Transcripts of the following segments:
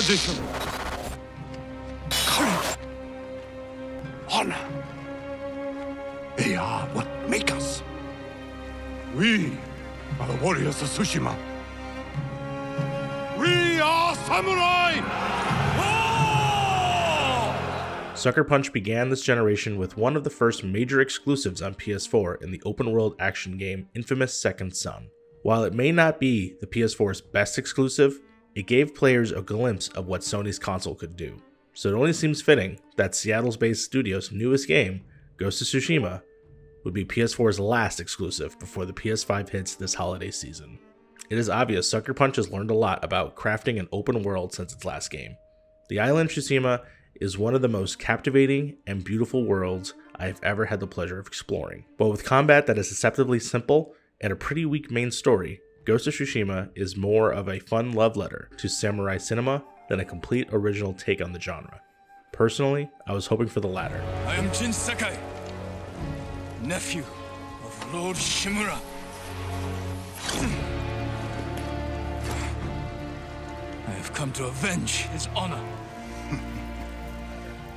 tradition, courage, honor. They are what make us. We are the warriors of Tsushima. We are samurai! Sucker Punch began this generation with one of the first major exclusives on PS4 in the open world action game Infamous Second Son. While it may not be the PS4's best exclusive, it gave players a glimpse of what Sony's console could do. So it only seems fitting that Seattle's based studio's newest game, Ghost of Tsushima, would be PS4's last exclusive before the PS5 hits this holiday season. It is obvious Sucker Punch has learned a lot about crafting an open world since its last game. The island Tsushima is one of the most captivating and beautiful worlds I have ever had the pleasure of exploring. But with combat that is deceptively simple and a pretty weak main story, Ghost of Tsushima is more of a fun love letter to samurai cinema than a complete original take on the genre. Personally, I was hoping for the latter. I am Jin Sakai, nephew of Lord Shimura. I have come to avenge his honor.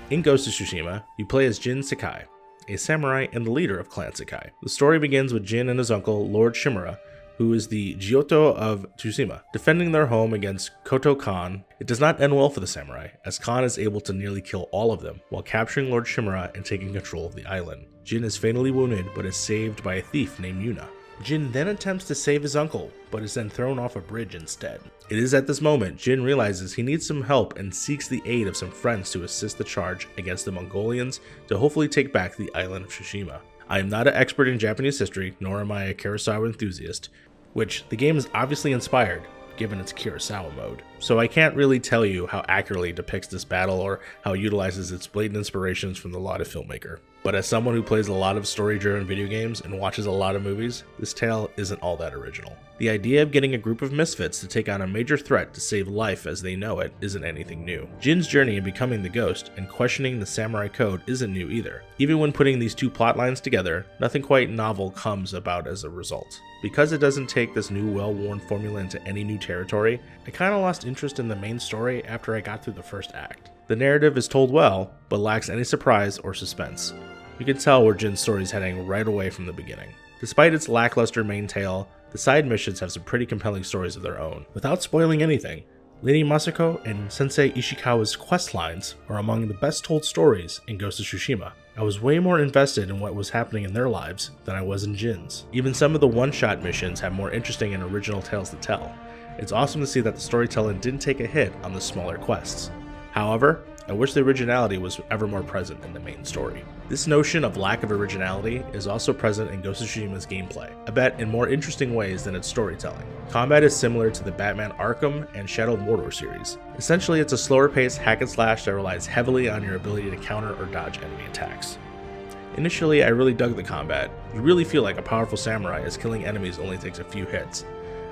In Ghost of Tsushima, you play as Jin Sakai, a samurai and the leader of Clan Sakai. The story begins with Jin and his uncle, Lord Shimura, who is the jito of Tsushima, defending their home against Khotun Khan. It does not end well for the samurai, as Khan is able to nearly kill all of them while capturing Lord Shimura and taking control of the island. Jin is fatally wounded but is saved by a thief named Yuna. Jin then attempts to save his uncle, but is then thrown off a bridge instead. It is at this moment Jin realizes he needs some help and seeks the aid of some friends to assist the charge against the Mongolians to hopefully take back the island of Tsushima. I am not an expert in Japanese history, nor am I a Kurosawa enthusiast, which the game is obviously inspired, given its Kurosawa mode. So I can't really tell you how accurately depicts this battle or how it utilizes its blatant inspirations from the lauded filmmaker. But as someone who plays a lot of story-driven video games and watches a lot of movies, this tale isn't all that original. The idea of getting a group of misfits to take on a major threat to save life as they know it isn't anything new. Jin's journey in becoming the ghost and questioning the samurai code isn't new either. Even when putting these two plot lines together, nothing quite novel comes about as a result. Because it doesn't take this new well-worn formula into any new territory, I kinda lost interest in the main story after I got through the first act. The narrative is told well, but lacks any surprise or suspense. You can tell where Jin's story is heading right away from the beginning. Despite its lackluster main tale, the side missions have some pretty compelling stories of their own. Without spoiling anything, Lady Masako and Sensei Ishikawa's quest lines are among the best told stories in Ghost of Tsushima. I was way more invested in what was happening in their lives than I was in Jin's. Even some of the one-shot missions have more interesting and original tales to tell. It's awesome to see that the storytelling didn't take a hit on the smaller quests. However, I wish the originality was ever more present in the main story. This notion of lack of originality is also present in Ghost of Tsushima's gameplay, I bet in more interesting ways than its storytelling. Combat is similar to the Batman Arkham and Shadow of Mordor series. Essentially, it's a slower paced hack and slash that relies heavily on your ability to counter or dodge enemy attacks. Initially, I really dug the combat. You really feel like a powerful samurai as killing enemies only takes a few hits.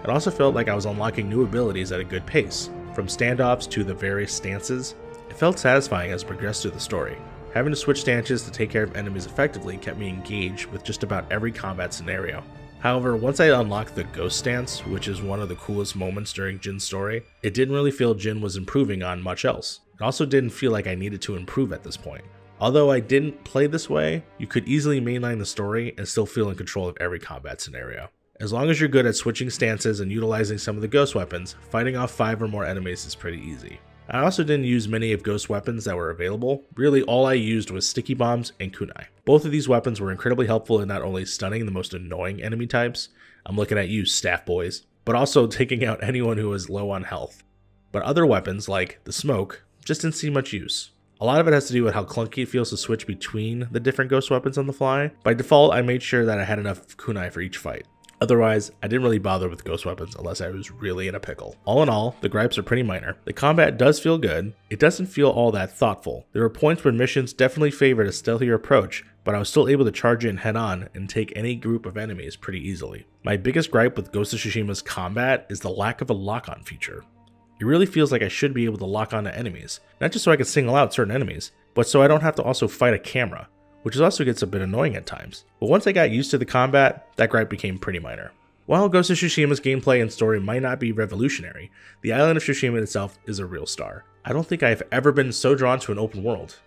It also felt like I was unlocking new abilities at a good pace, from standoffs to the various stances, it felt satisfying as I progressed through the story. Having to switch stances to take care of enemies effectively kept me engaged with just about every combat scenario. However, once I unlocked the Ghost stance, which is one of the coolest moments during Jin's story, it didn't really feel Jin was improving on much else. It also didn't feel like I needed to improve at this point. Although I didn't play this way, you could easily mainline the story and still feel in control of every combat scenario. As long as you're good at switching stances and utilizing some of the ghost weapons, fighting off 5 or more enemies is pretty easy. I also didn't use many of Ghost's weapons that were available. Really, all I used was sticky bombs and kunai. Both of these weapons were incredibly helpful in not only stunning the most annoying enemy types, I'm looking at you, staff boys, but also taking out anyone who was low on health. But other weapons, like the smoke, just didn't see much use. A lot of it has to do with how clunky it feels to switch between the different ghost weapons on the fly. By default, I made sure that I had enough kunai for each fight. Otherwise, I didn't really bother with ghost weapons unless I was really in a pickle. All in all, the gripes are pretty minor. The combat does feel good. It doesn't feel all that thoughtful. There are points where missions definitely favored a stealthier approach, but I was still able to charge in head on and take any group of enemies pretty easily. My biggest gripe with Ghost of Tsushima's combat is the lack of a lock-on feature. It really feels like I should be able to lock onto enemies, not just so I can single out certain enemies, but so I don't have to also fight a camera which also gets a bit annoying at times. But once I got used to the combat, that gripe became pretty minor. While Ghost of Tsushima's gameplay and story might not be revolutionary, the island of Tsushima itself is a real star. I don't think I've ever been so drawn to an open world.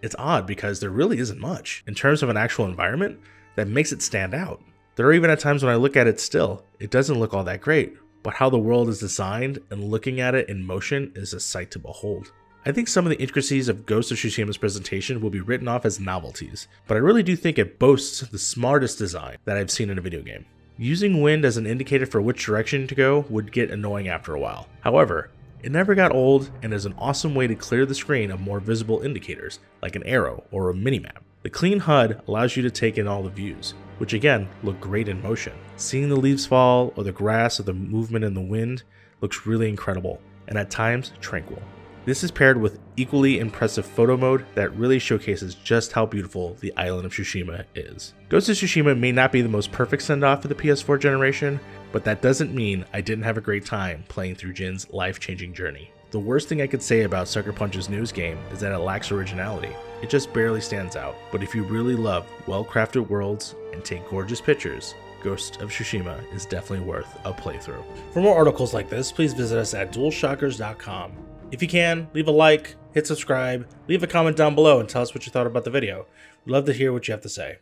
It's odd because there really isn't much, in terms of an actual environment, that makes it stand out. There are even at times when I look at it still, it doesn't look all that great, but how the world is designed and looking at it in motion is a sight to behold. I think some of the intricacies of Ghost of Tsushima's presentation will be written off as novelties, but I really do think it boasts the smartest design that I've seen in a video game. Using wind as an indicator for which direction to go would get annoying after a while. However, it never got old and is an awesome way to clear the screen of more visible indicators, like an arrow or a minimap. The clean HUD allows you to take in all the views, which again look great in motion. Seeing the leaves fall or the grass or the movement in the wind looks really incredible, and at times tranquil. This is paired with equally impressive photo mode that really showcases just how beautiful the island of Tsushima is. Ghost of Tsushima may not be the most perfect send off for the PS4 generation, but that doesn't mean I didn't have a great time playing through Jin's life changing journey. The worst thing I could say about Sucker Punch's news game is that it lacks originality. It just barely stands out, but if you really love well crafted worlds and take gorgeous pictures, Ghost of Tsushima is definitely worth a playthrough. For more articles like this, please visit us at dualshockers.com. If you can, leave a like, hit subscribe, leave a comment down below, and tell us what you thought about the video. We'd love to hear what you have to say.